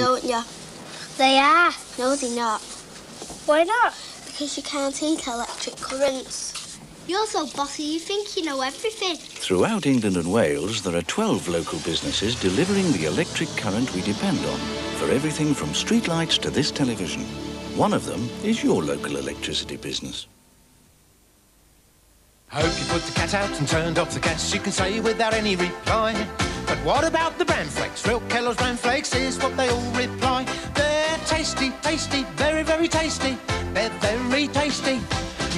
don't you? They are. No, they're not. Why not? Because you can't eat electric currents. You're so bossy, you think you know everything. Throughout England and Wales, there are 12 local businesses delivering the electric current we depend on for everything from streetlights to this television. One of them is your local electricity business. Hope you put the cat out and turned off the gas, you can say without any reply. But what about the bran flakes? Real Kellogg's bran flakes is what they all reply. They're tasty, tasty, very, very tasty. They're very tasty.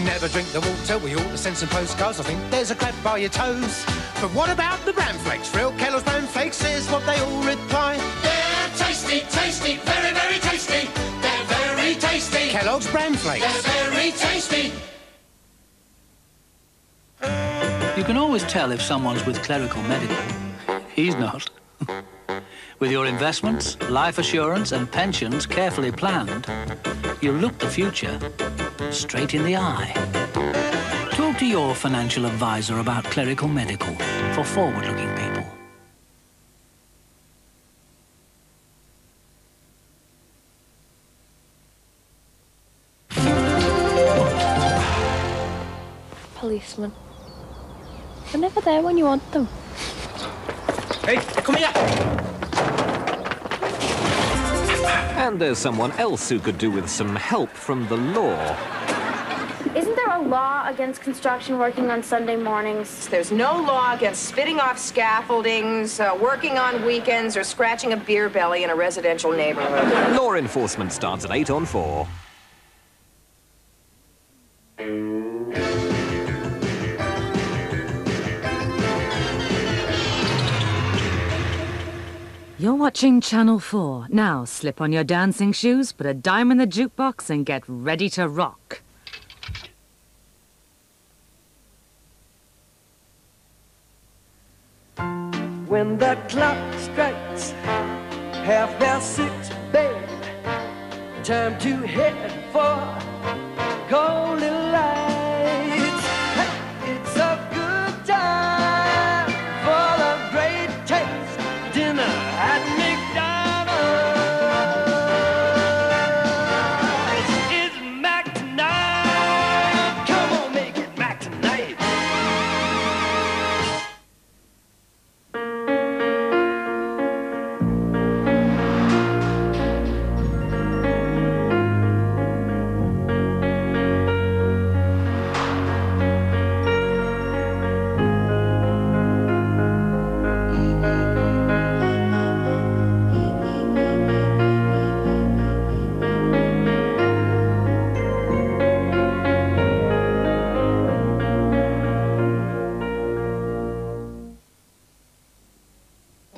Never drink the water, we ought to send some postcards. I think there's a crab by your toes. But what about the bran flakes? Real Kellogg's bran flakes is what they all reply. They're tasty, tasty, very, very tasty. They're very tasty. Kellogg's bran flakes. They're very tasty. You can always tell if someone's with clerical medical. He's not. with your investments, life assurance and pensions carefully planned, you'll look the future straight in the eye. Talk to your financial advisor about clerical medical for forward-looking people. Policeman. They're never there when you want them. Hey, come here. And there's someone else who could do with some help from the law. Isn't there a law against construction working on Sunday mornings? There's no law against spitting off scaffoldings, uh, working on weekends, or scratching a beer belly in a residential neighborhood. Law enforcement starts at 8 on 4. Watching Channel 4. Now slip on your dancing shoes, put a dime in the jukebox, and get ready to rock. When the clock strikes half past six, babe, time to head for golden lights.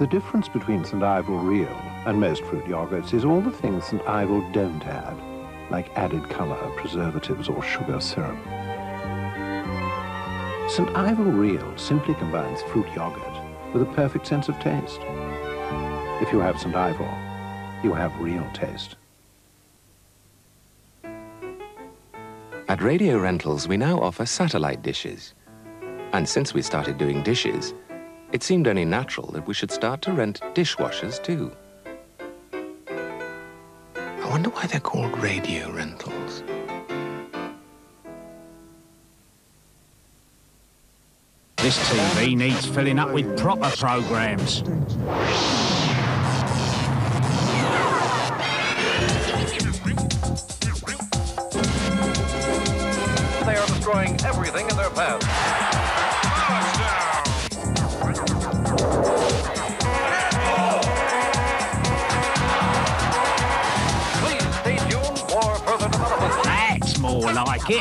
The difference between St. Ivel Real and most fruit yogurts is all the things St. Ivel don't add, like added color, preservatives, or sugar syrup. St. Ivel Real simply combines fruit yogurt with a perfect sense of taste. If you have St. Ivel, you have real taste. At Radio Rentals, we now offer satellite dishes. And since we started doing dishes, it seemed only natural that we should start to rent dishwashers too. I wonder why they're called radio rentals. This TV needs filling up with proper programs. They are destroying everything in their path. o la vaqué.